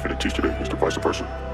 for the teacher that is the vice versa.